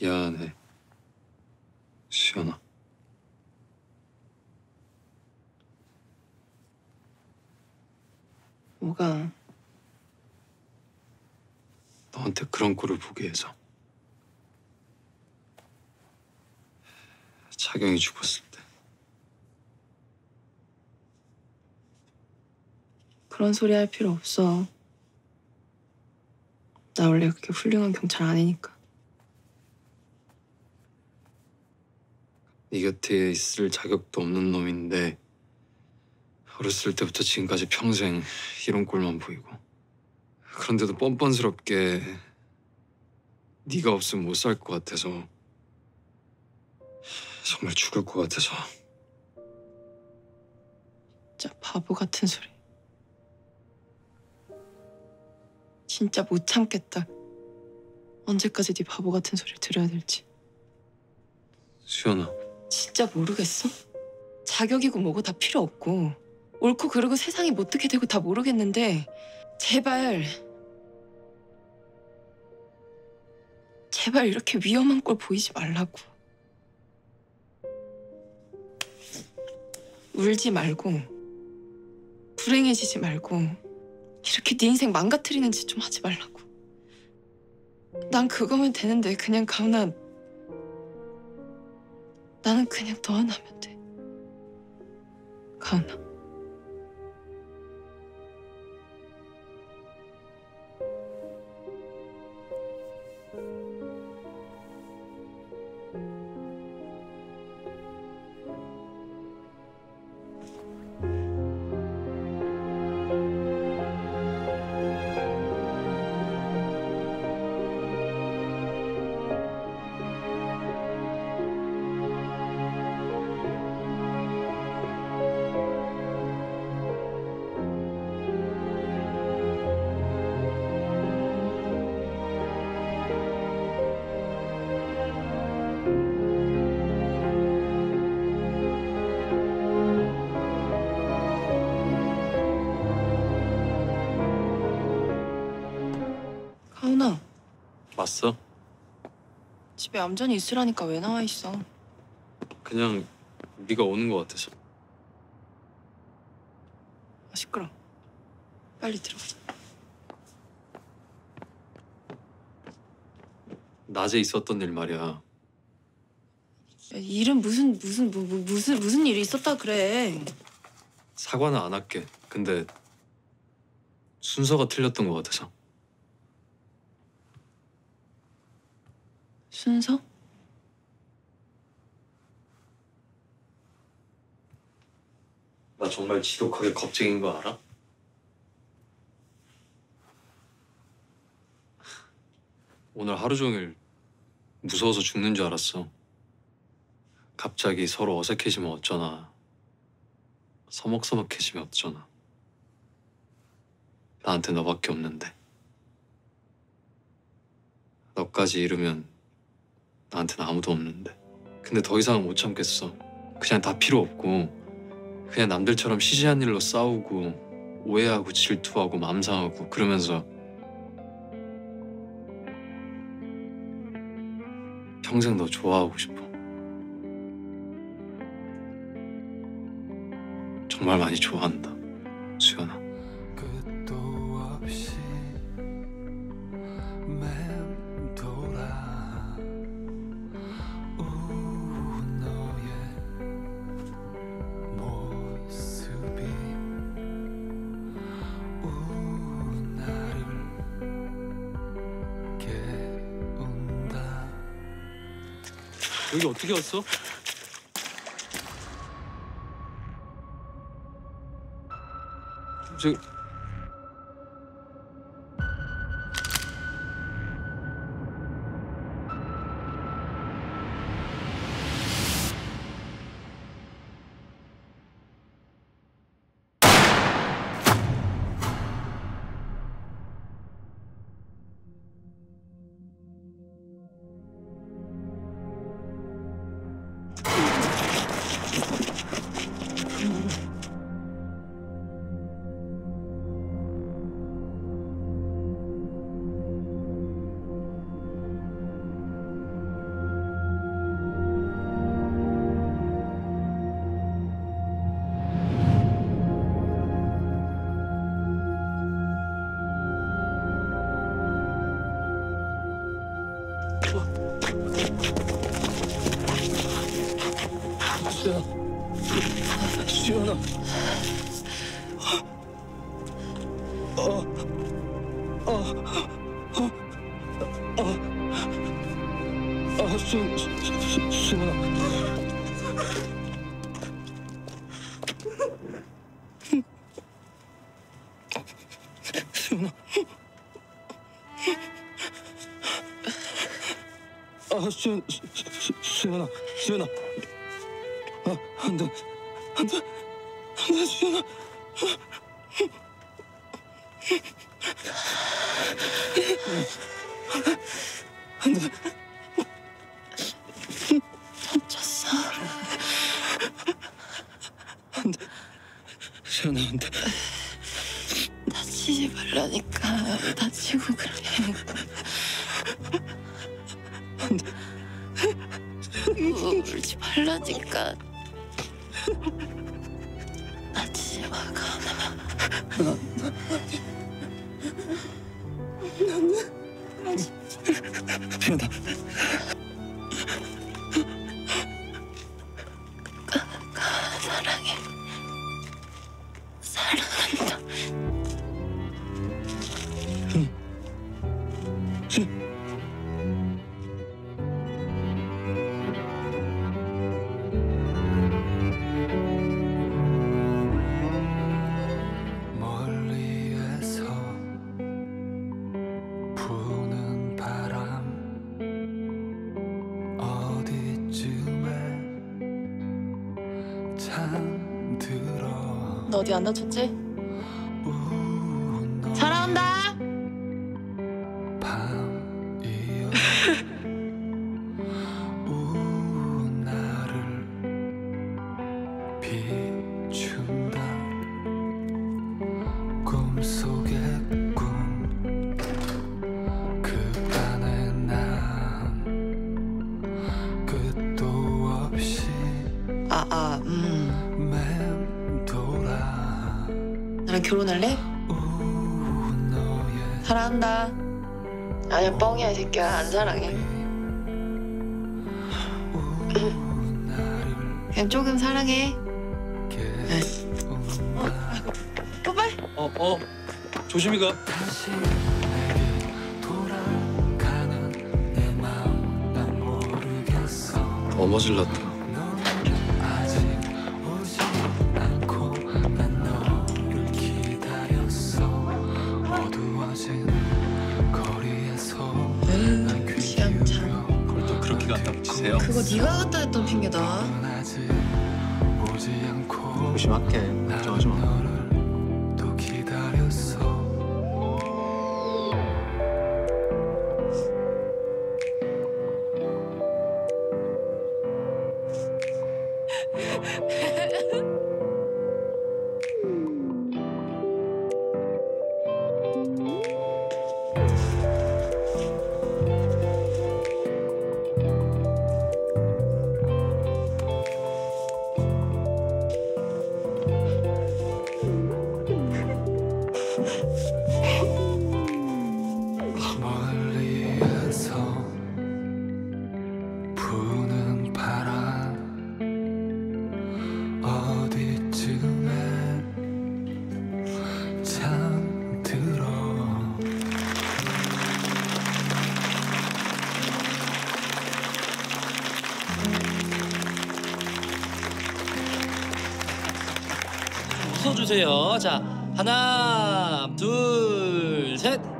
미안해. 수연아. 뭐가? 너한테 그런 꼴을 보게 해서. 차경이 죽었을 때. 그런 소리 할 필요 없어. 나 원래 그렇게 훌륭한 경찰 아니니까. 네 곁에 있을 자격도 없는 놈인데 어렸을 때부터 지금까지 평생 이런 꼴만 보이고 그런데도 뻔뻔스럽게 네가 없으면 못 살 것 같아서 정말 죽을 것 같아서 진짜 바보 같은 소리. 진짜 못 참겠다. 언제까지 네 바보 같은 소리를 들어야 될지. 수연아 진짜 모르겠어? 자격이고 뭐고 다 필요 없고 옳고 그르고 세상이 뭐 어떻게 되고 다 모르겠는데 제발 제발 이렇게 위험한 꼴 보이지 말라고 울지 말고 불행해지지 말고 이렇게 네 인생 망가뜨리는 짓 좀 하지 말라고 난 그거면 되는데 그냥 가은아 나는 그냥 너만 하면 돼. 가은아, 왔어? 집에 얌전히 있으라니까 왜 나와 있어? 그냥 네가 오는 것 같아서 아, 시끄러. 빨리 들어가자. 낮에 있었던 일 말이야 야, 일은 무슨 무슨 뭐, 뭐, 무슨 무슨 일이 있었다 그래. 사과는 안 할게 근데 순서가 틀렸던 것 같아서 순서? 나 정말 지독하게 겁쟁인 거 알아? 오늘 하루 종일 무서워서 죽는 줄 알았어. 갑자기 서로 어색해지면 어쩌나. 서먹서먹해지면 어쩌나. 나한테 너밖에 없는데. 너까지 잃으면 나한테는 아무도 없는데. 근데 더 이상은 못 참겠어. 그냥 다 필요 없고 그냥 남들처럼 시시한 일로 싸우고 오해하고 질투하고 맘 상하고 그러면서 평생 너 좋아하고 싶어. 정말 많이 좋아한다, 여기 어떻게 왔어? 저 수연아, 수연아. 어, 어, 어, 어, 어, 수, 수, 수, 수연아. 수연아. 아, 수 안 돼, 안 돼, 안 돼, 수연아. 안 돼. 쳤어. 안 돼. 수연아, 안 돼. 다치지 말라니까. 왜 다치고 그래. 울지 말라니까. 가나. 수 너 어디 안 다쳤지? 나랑 결혼할래? 사랑한다. 아니야, 뻥이야, 이 새끼야. 안 사랑해. 그냥 조금 사랑해. 뽀빨. 어, 어. 조심히 가. 넘어질렀다. 붙이세요? 그거 네가 갖다 했던 핑계다. 조심할게. 걱정하지 마. 주세요. 자, 하나, 둘, 셋.